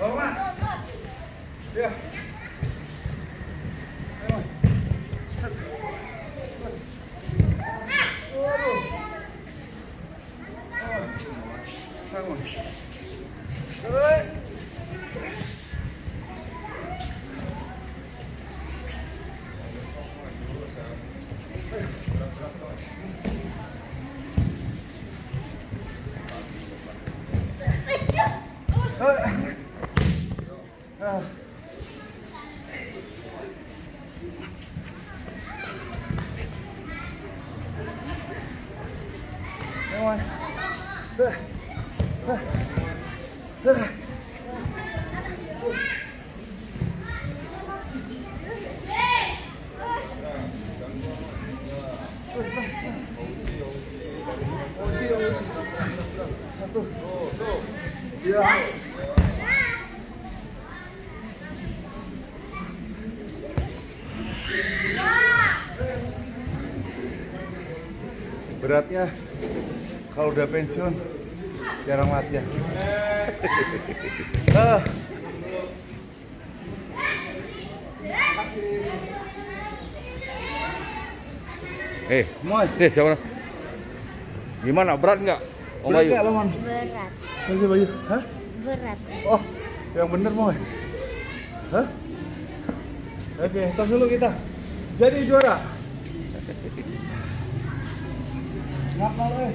Vâng yeah. one. Good. Come on. Ya. Beratnya kalau udah pensiun jarang latihan. Ah. Eh, Moy, eh siapa? Gimana? Berat nggak? Om berat Bayu? Berat, Bayu, Bayu. Hah? berat. Oh, yang bener Moy. Hah? Oke, tos dulu kita. Jadi juara. Ngap mau eh.